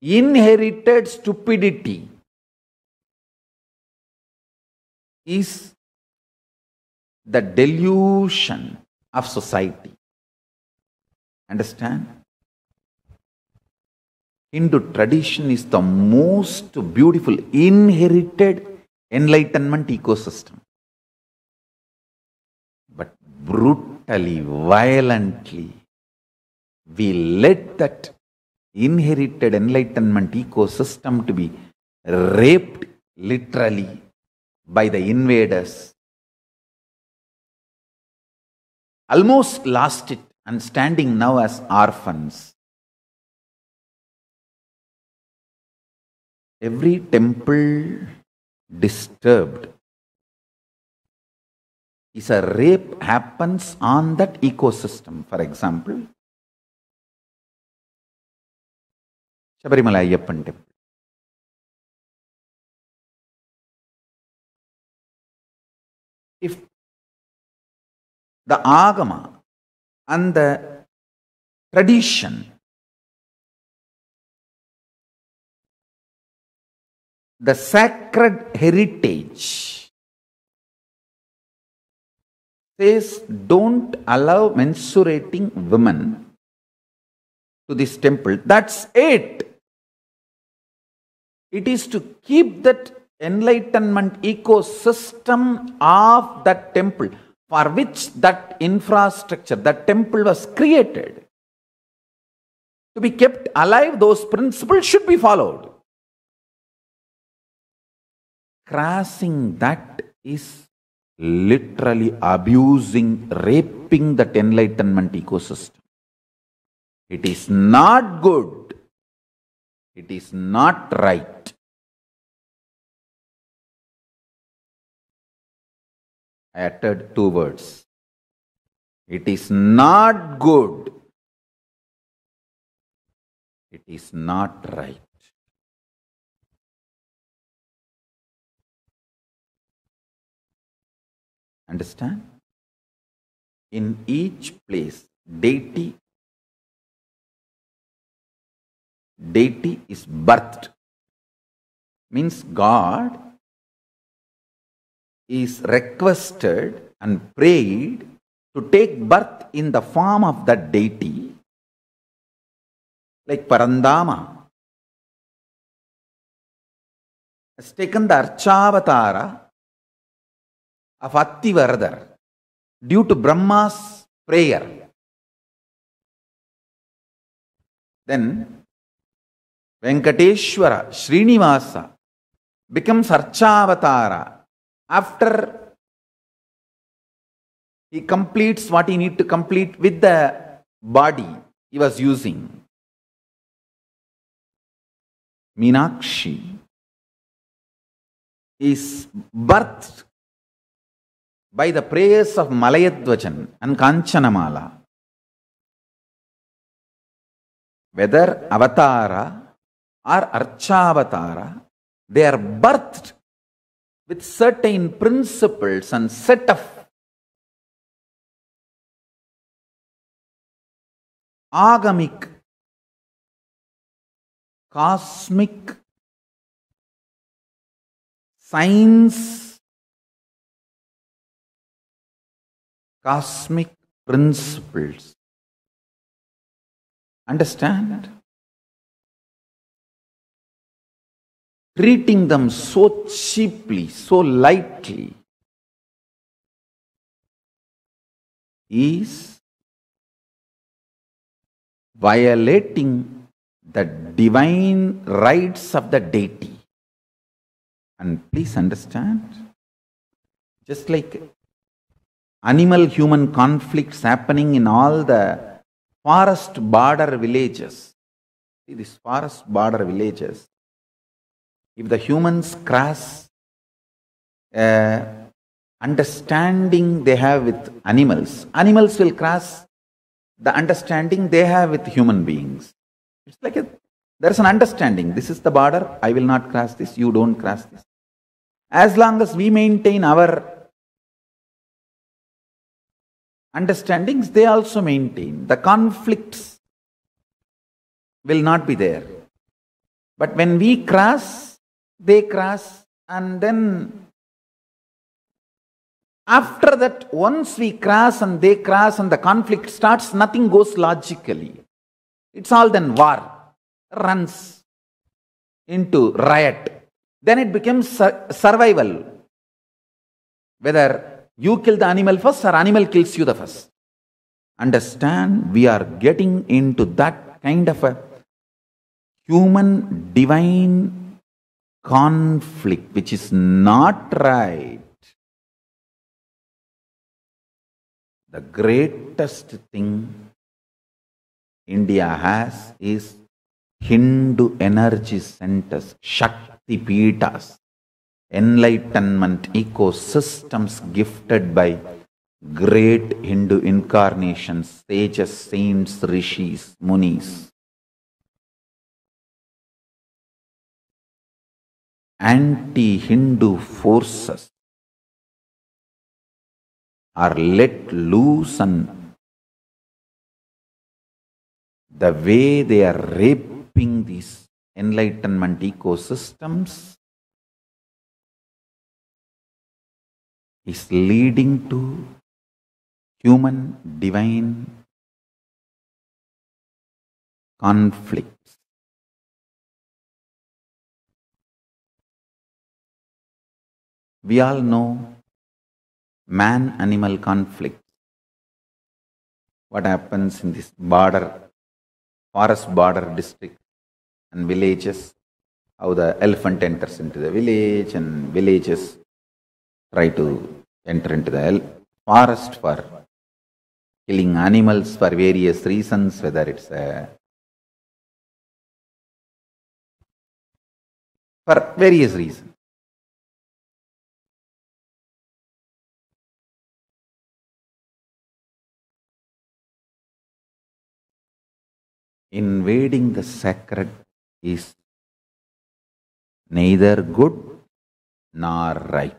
inherited stupidity is the delusion of society. Understand? Hindu tradition is the most beautiful inherited enlightenment ecosystem. But brutally, violently, we let that inherited enlightenment ecosystem to be raped literally by the invaders. Almost lost it and standing now as orphans. Every temple disturbed is a rape happens on that ecosystem. For example, Shabarimala Ayyappan temple. If the agama and the tradition the sacred heritage says don't allow mensurating women to this temple. That's it. It is to keep that enlightenment ecosystem of that temple for which that infrastructure, that temple was created. To be kept alive, those principles should be followed. Crossing that is literally abusing, raping that enlightenment ecosystem. It is not good. It is not right. Uttered two words. It is not good. It is not right. Understand? In each place, deity deity is birthed. Means God is requested and prayed to take birth in the form of that deity, like Parandama has taken the Archavatara of Attivaradar due to Brahma's prayer. Then Venkateshwara, Srinivasa becomes Archavatara after he completes what he need to complete with the body he was using. Meenakshi is birthed by the prayers of Malayadvajan and Kanchanamala. Whether Avatara or Archavatara, they are birthed with certain principles and set of agamic, cosmic, science, cosmic principles. Understand? Treating them so cheaply, so lightly, is violating the divine rights of the deity. And please understand, just like animal human conflicts happening in all the forest border villages. These forest border villages, if the humans cross uh, understanding they have with animals, animals will cross the understanding they have with human beings. It's like a, there's an understanding. This is the border. I will not cross this. You don't cross this. As long as we maintain our understandings, they also maintain. The conflicts will not be there. But when we cross, they cross, and then after that, once we cross and they cross and the conflict starts, nothing goes logically. It's all then war, runs into riot. Then it becomes survival. Whether you kill the animal first or animal kills you the first. Understand, we are getting into that kind of a human divine conflict, which is not right. The greatest thing India has is Hindu energy centers, Shakti Pitas, enlightenment ecosystems gifted by great Hindu incarnations, sages, saints, rishis, munis. Anti Hindu forces are let loose and the way they are raping these enlightenment ecosystems is leading to human divine conflicts. We all know man animal conflict. What happens in this border, forest border district and villages, how the elephant enters into the village and villages try to enter into the forest for killing animals for various reasons, whether it's a for various reasons. Invading the sacred is neither good nor right.